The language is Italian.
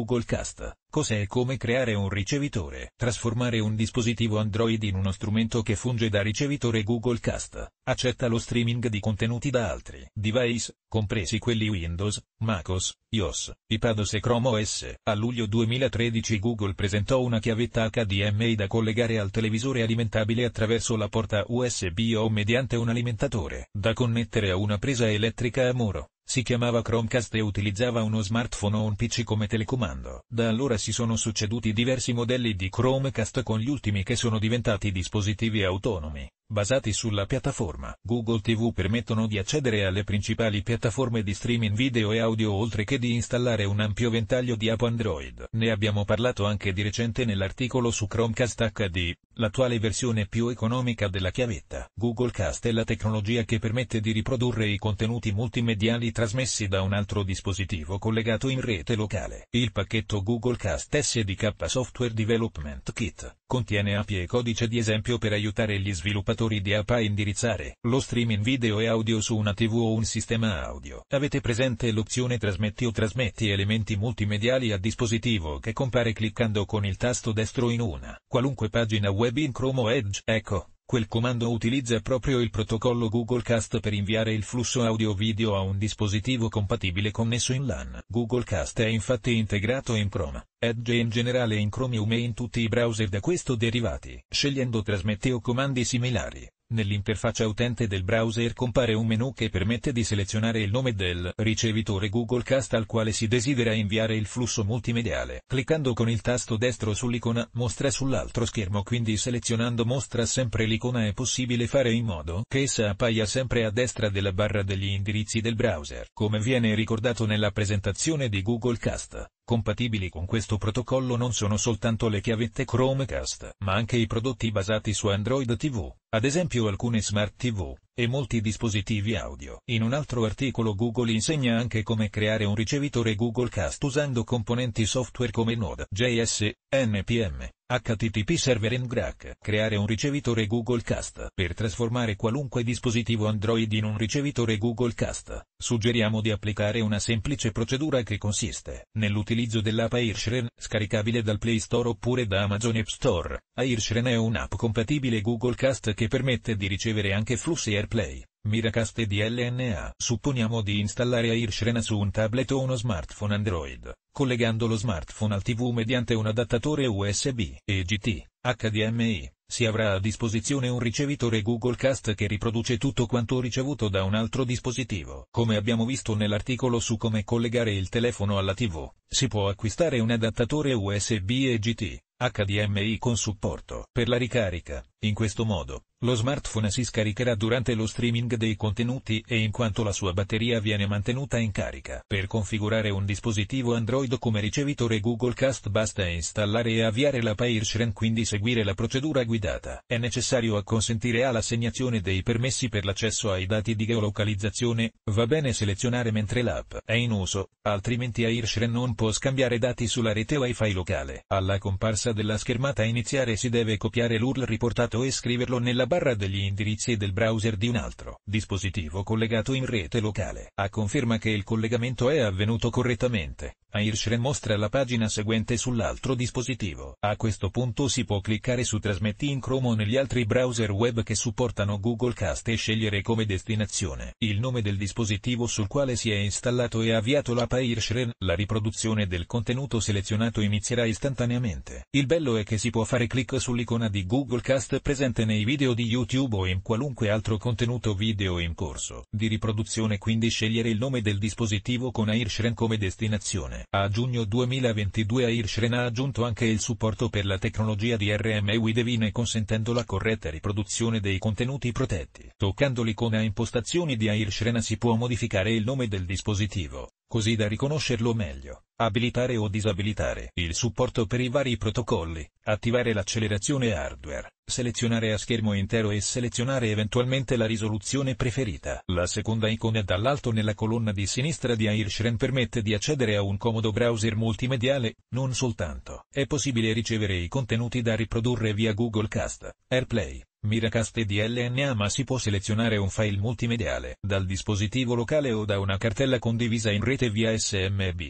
Google Cast. Cos'è e come creare un ricevitore? Trasformare un dispositivo Android in uno strumento che funge da ricevitore Google Cast. Accetta lo streaming di contenuti da altri device, compresi quelli Windows, MacOS, iOS, iPadOS e Chrome OS. A luglio 2013 Google presentò una chiavetta HDMI da collegare al televisore alimentabile attraverso la porta USB o mediante un alimentatore, da connettere a una presa elettrica a muro. Si chiamava Chromecast e utilizzava uno smartphone o un PC come telecomando. Da allora si sono succeduti diversi modelli di Chromecast con gli ultimi che sono diventati dispositivi autonomi basati sulla piattaforma Google TV permettono di accedere alle principali piattaforme di streaming video e audio oltre che di installare un ampio ventaglio di app Android. Ne abbiamo parlato anche di recente nell'articolo su Chromecast HD, l'attuale versione più economica della chiavetta. Google Cast è la tecnologia che permette di riprodurre i contenuti multimediali trasmessi da un altro dispositivo collegato in rete locale. Il pacchetto Google Cast SDK Software Development Kit contiene API e codice di esempio per aiutare gli sviluppatori operatori di app indirizzare lo streaming video e audio su una TV o un sistema audio. Avete presente l'opzione trasmetti o trasmetti elementi multimediali a dispositivo che compare cliccando con il tasto destro in una qualunque pagina web in Chrome o Edge? Ecco, Quel comando utilizza proprio il protocollo Google Cast per inviare il flusso audio-video a un dispositivo compatibile connesso in LAN. Google Cast è infatti integrato in Chrome, Edge e in generale in Chromium e in tutti i browser da questo derivati. Scegliendo trasmette o comandi similari, Nell'interfaccia utente del browser compare un menu che permette di selezionare il nome del ricevitore Google Cast al quale si desidera inviare il flusso multimediale. Cliccando con il tasto destro sull'icona mostra sull'altro schermo quindi selezionando mostra sempre l'icona è possibile fare in modo che essa appaia sempre a destra della barra degli indirizzi del browser. Come viene ricordato nella presentazione di Google Cast, Compatibili con questo protocollo non sono soltanto le chiavette Chromecast, ma anche i prodotti basati su Android TV, ad esempio alcune Smart TV, e molti dispositivi audio. In un altro articolo Google insegna anche come creare un ricevitore Google Cast usando componenti software come Node.js, NPM, HTTP Server and GRAC. Creare un ricevitore Google Cast. Per trasformare qualunque dispositivo Android in un ricevitore Google Cast, suggeriamo di applicare una semplice procedura che consiste nell'utilizzo dell'app Airshren, scaricabile dal Play Store oppure da Amazon App Store. Airshren è un'app compatibile Google Cast che permette di ricevere anche flussi AirPlay. Miracast e DLNA. Supponiamo di installare Airshren su un tablet o uno smartphone Android, collegando lo smartphone al TV mediante un adattatore USB, EGT, HDMI. Si avrà a disposizione un ricevitore Google Cast che riproduce tutto quanto ricevuto da un altro dispositivo. Come abbiamo visto nell'articolo su come collegare il telefono alla TV, si può acquistare un adattatore USB EGT, HDMI con supporto per la ricarica. In questo modo, lo smartphone si scaricherà durante lo streaming dei contenuti e in quanto la sua batteria viene mantenuta in carica. Per configurare un dispositivo Android come ricevitore Google Cast basta installare e avviare la Pairshren quindi seguire la procedura guidata. È necessario acconsentire all'assegnazione dei permessi per l'accesso ai dati di geolocalizzazione, va bene selezionare mentre l'app è in uso, altrimenti Airshren non può scambiare dati sulla rete Wi-Fi locale. Alla comparsa della schermata iniziare si deve copiare l'URL riportato dato e scriverlo nella barra degli indirizzi del browser di un altro dispositivo collegato in rete locale. A conferma che il collegamento è avvenuto correttamente, Airshren mostra la pagina seguente sull'altro dispositivo. A questo punto si può cliccare su Trasmetti in Chrome o negli altri browser web che supportano Google Cast e scegliere come destinazione il nome del dispositivo sul quale si è installato e avviato l'app Airshren. La riproduzione del contenuto selezionato inizierà istantaneamente. Il bello è che si può fare clic sull'icona di Google Cast presente nei video di YouTube o in qualunque altro contenuto video in corso di riproduzione quindi scegliere il nome del dispositivo con Airshren come destinazione. A giugno 2022 Airshren ha aggiunto anche il supporto per la tecnologia di RM with Evine consentendo la corretta riproduzione dei contenuti protetti. Toccando l'icona impostazioni di Airshren si può modificare il nome del dispositivo, così da riconoscerlo meglio abilitare o disabilitare il supporto per i vari protocolli, attivare l'accelerazione hardware, selezionare a schermo intero e selezionare eventualmente la risoluzione preferita. La seconda icona dall'alto nella colonna di sinistra di Airshren permette di accedere a un comodo browser multimediale, non soltanto. È possibile ricevere i contenuti da riprodurre via Google Cast, AirPlay, Miracast DLNA ma si può selezionare un file multimediale dal dispositivo locale o da una cartella condivisa in rete via SMB.